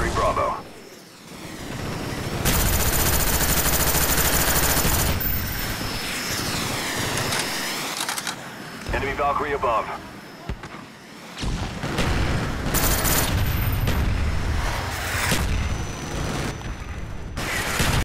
Securing Bravo. Enemy Valkyrie above.